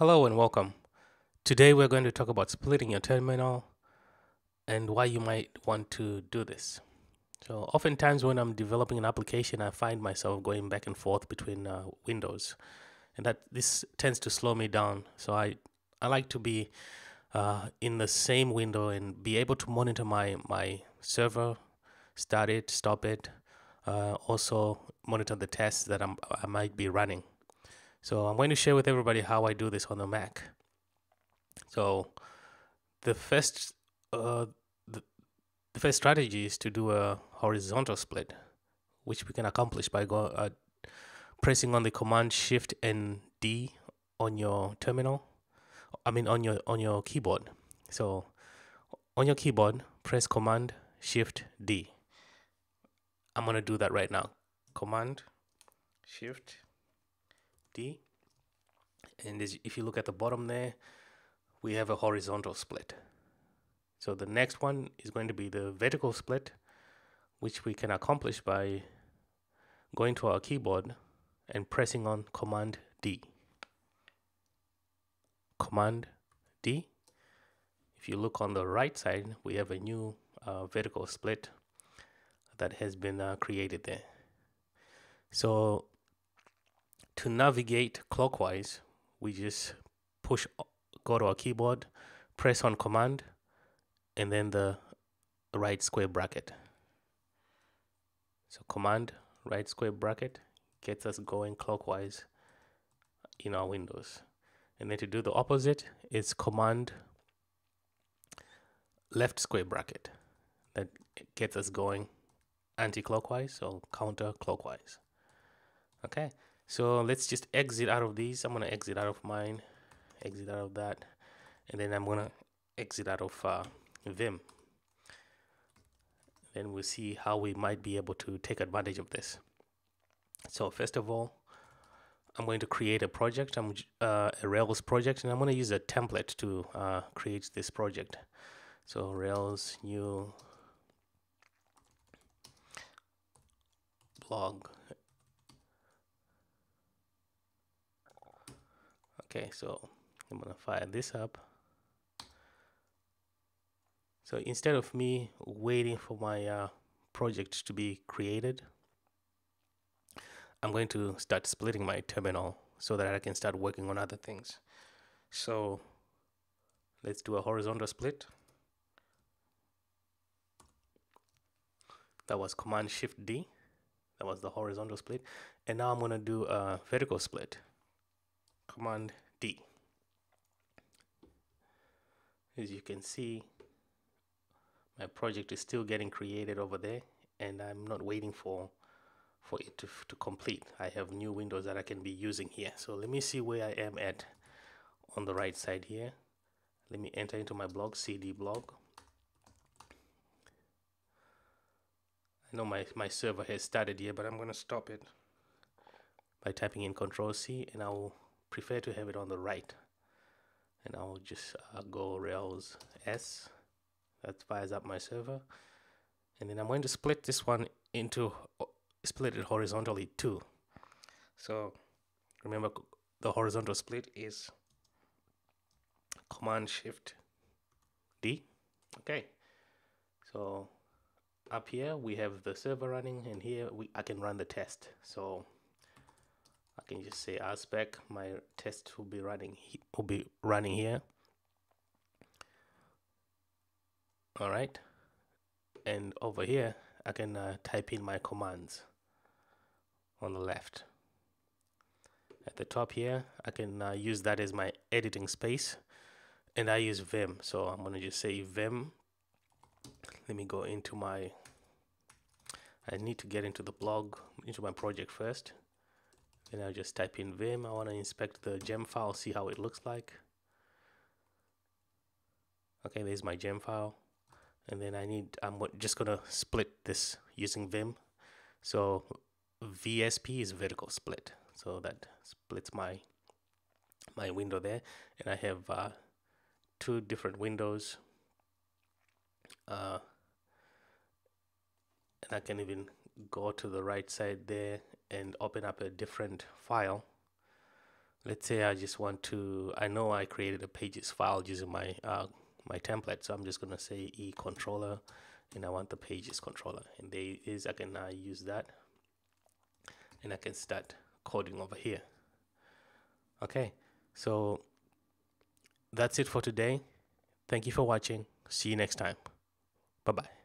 Hello and welcome. Today we're going to talk about splitting your terminal and why you might want to do this. So oftentimes when I'm developing an application, I find myself going back and forth between uh, windows and that this tends to slow me down. So I, I like to be uh, in the same window and be able to monitor my, my server, start it, stop it, uh, also monitor the tests that I'm, I might be running. So I'm going to share with everybody how I do this on the Mac. So the first uh, the, the first strategy is to do a horizontal split, which we can accomplish by go, uh, pressing on the Command Shift and D on your terminal. I mean on your on your keyboard. So on your keyboard, press Command Shift D. I'm gonna do that right now. Command Shift D. And if you look at the bottom there, we have a horizontal split. So the next one is going to be the vertical split, which we can accomplish by going to our keyboard and pressing on Command D. Command D. If you look on the right side, we have a new uh, vertical split that has been uh, created there. So to navigate clockwise, we just push, go to our keyboard, press on command, and then the right square bracket. So command, right square bracket, gets us going clockwise in our windows. And then to do the opposite, it's command, left square bracket. That gets us going anti-clockwise or counterclockwise. Okay. So let's just exit out of these. I'm to exit out of mine, exit out of that, and then I'm to exit out of uh, Vim. Then we'll see how we might be able to take advantage of this. So first of all, I'm going to create a project, I'm uh, a Rails project, and I'm going to use a template to uh, create this project. So Rails new blog okay so I'm gonna fire this up. So instead of me waiting for my uh, project to be created I'm going to start splitting my terminal so that I can start working on other things. So let's do a horizontal split. That was command shift D. That was the horizontal split. And now I'm gonna do a vertical split Command D. As you can see, my project is still getting created over there and I'm not waiting for for it to, to complete. I have new windows that I can be using here. So let me see where I am at on the right side here. Let me enter into my blog, cd blog. I know my, my server has started here, but I'm going to stop it by typing in Control C and I will prefer to have it on the right. And I'll just uh, go Rails S that fires up my server. And then I'm going to split this one into split it horizontally too. So remember the horizontal split is command shift D? Okay. So up here we have the server running and here we I can run the test. So I can just say rspec my test will be running will be running here. All right and over here I can uh, type in my commands on the left. At the top here I can uh, use that as my editing space and I use Vim. So I'm gonna just say Vim. Let me go into my I need to get into the blog into my project first then I'll just type in Vim. I want to inspect the gem file, see how it looks like. Okay, there's my gem file. And then I need, I'm just going to split this using Vim. So VSP is vertical split. So that splits my my window there. And I have uh, two different windows. Uh, and I can even go to the right side there and open up a different file let's say I just want to, I know I created a pages file using my uh, my template, so I'm just gonna say e controller, and I want the pages controller, and there is I can uh, use that, and I can start coding over here. Okay, so that's it for today. Thank you for watching. See you next time. Bye bye.